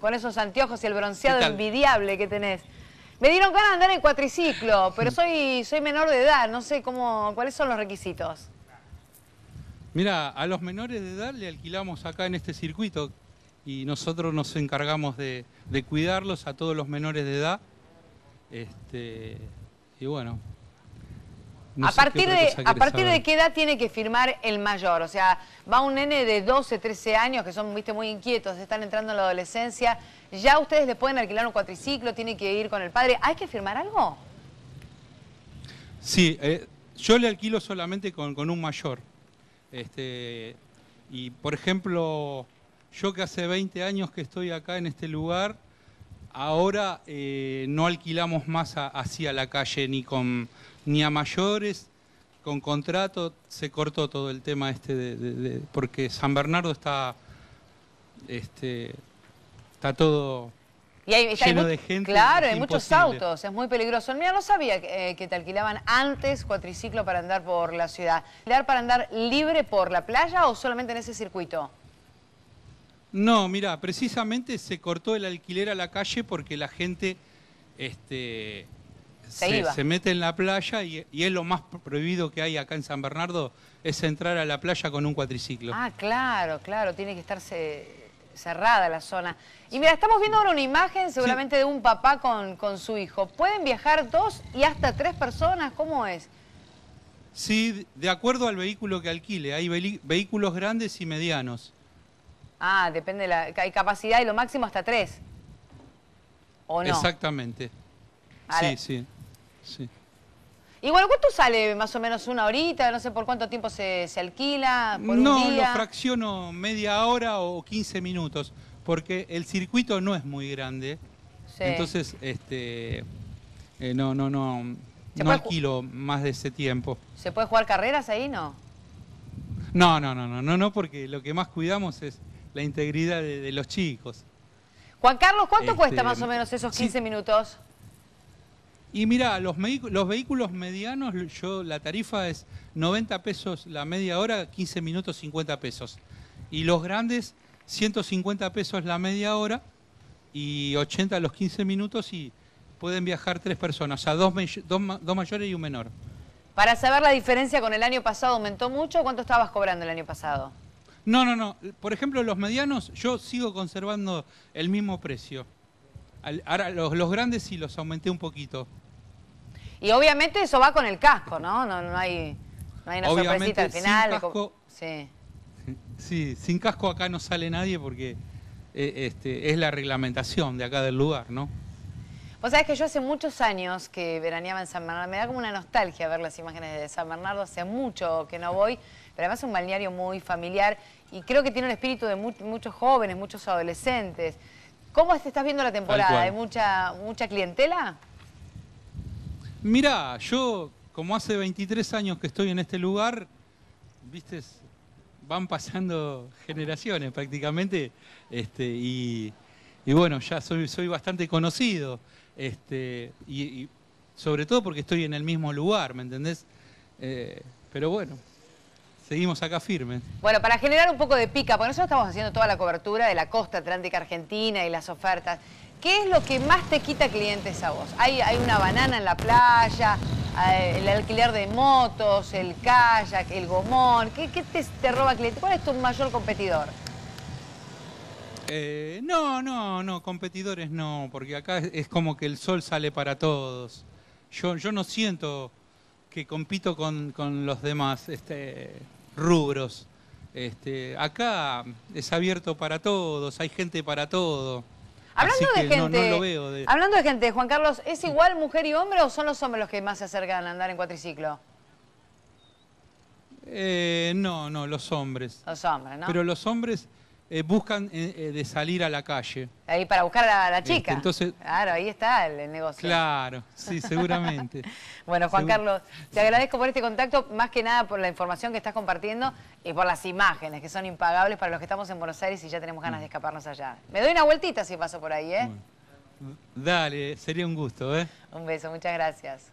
con esos anteojos y el bronceado envidiable que tenés. Me dieron ganas de andar en cuatriciclo, pero soy, soy menor de edad, no sé cómo, cuáles son los requisitos. Mira, a los menores de edad le alquilamos acá en este circuito y nosotros nos encargamos de, cuidarlos a todos los menores de edad. Este, y bueno. A, partir de, ¿A partir de qué edad tiene que firmar el mayor? O sea, va un nene de 12, 13 años que son viste, muy inquietos, están entrando en la adolescencia. ¿Ya ustedes le pueden alquilar un cuatriciclo? ¿Tiene que ir con el padre? ¿Hay que firmar algo? Sí, eh, yo le alquilo solamente con, con un mayor. Este, y por ejemplo, yo que hace 20 años que estoy acá en este lugar, ahora eh, no alquilamos más hacia la calle ni con ni a mayores, con contrato, se cortó todo el tema este de, porque San Bernardo está este, está todo y hay, lleno de gente. Claro, hay muchos autos, es muy peligroso. Mira, no sabía eh, que, te alquilaban antes cuatriciclo para andar por la ciudad. ¿Alquilar para andar libre por la playa o solamente en ese circuito? No, mira, precisamente se cortó el alquiler a la calle porque la gente este, se, mete en la playa y, y, es lo más prohibido que hay acá en San Bernardo, es entrar a la playa con un cuatriciclo. Ah, claro, claro, tiene que estarse cerrada la zona. Y mira, estamos viendo ahora una imagen seguramente de un papá con, con su hijo. ¿Pueden viajar dos y hasta tres personas? ¿Cómo es? Sí, de acuerdo al vehículo que alquile. Hay vehículos grandes y medianos. Ah, depende de la... Hay capacidad y lo máximo hasta tres. ¿O no? Exactamente. Sí, sí, sí. Igual, ¿cuánto sale más o menos una horita? No sé por cuánto tiempo se, alquila, por no, un día. lo fracciono media hora o 15 minutos, porque el circuito no es muy grande. Entonces, este, eh, no, no, no, no alquilo más de ese tiempo. ¿Se puede jugar carreras ahí, no? No, no, no, no, no, no, porque lo que más cuidamos es la integridad de, los chicos. Juan Carlos, ¿cuánto cuesta este, más o menos esos 15 minutos? Y mira, los, los vehículos medianos, yo la tarifa es 90 pesos la media hora, 15 minutos 50 pesos. Y los grandes, 150 pesos la media hora y 80 los 15 minutos y pueden viajar tres personas, o sea, dos, dos, mayores y un menor. Para saber la diferencia con el año pasado, ¿aumentó mucho? ¿Cuánto estabas cobrando el año pasado? No, no, no. Por ejemplo, los medianos, yo sigo conservando el mismo precio. Ahora los, grandes sí los aumenté un poquito. Y obviamente eso va con el casco, ¿no? No, no hay, no hay una sorpresita al final. Sin casco, sí. sí, sin casco acá no sale nadie porque eh, este, es la reglamentación de acá del lugar, ¿no? Vos sabés que yo hace muchos años que veraneaba en San Bernardo, me da como una nostalgia ver las imágenes de San Bernardo, hace mucho que no voy, pero además es un balneario muy familiar y creo que tiene un espíritu de muchos jóvenes, muchos adolescentes. ¿Cómo estás viendo la temporada? ¿Hay mucha, mucha clientela? Mira, yo como hace 23 años que estoy en este lugar, viste, van pasando generaciones prácticamente, este, y, bueno, ya soy, soy bastante conocido, este, y, sobre todo porque estoy en el mismo lugar, ¿me entendés? Eh, pero bueno, Seguimos acá firmes. Bueno, para generar un poco de pica, porque nosotros estamos haciendo toda la cobertura de la costa atlántica argentina y las ofertas. ¿Qué es lo que más te quita clientes a vos? ¿Hay, hay una banana en la playa, eh, el alquiler de motos, el kayak, el gomón? ¿Qué, te, roba clientes? ¿Cuál es tu mayor competidor? Eh, no, no, no, competidores no, porque acá es, como que el sol sale para todos. Yo, yo no siento que compito con, con los demás. Este, rubros. Este, acá es abierto para todos, hay gente para todo. Hablando de gente, hablando de gente, Juan Carlos, ¿es igual mujer y hombre o son los hombres los que más se acercan a andar en cuatriciclo? Eh, no, no, los hombres. Los hombres, ¿no? Pero los hombres eh, buscan eh, de salir a la calle. Ahí para buscar a la, este, chica. entonces, claro, ahí está el, negocio. Claro, sí, seguramente. bueno, Juan Carlos, te agradezco por este contacto, más que nada por la información que estás compartiendo y por las imágenes, que son impagables para los que estamos en Buenos Aires y ya tenemos ganas de escaparnos allá. Me doy una vueltita si paso por ahí, ¿eh? Dale, sería un gusto, ¿eh? Un beso, muchas gracias.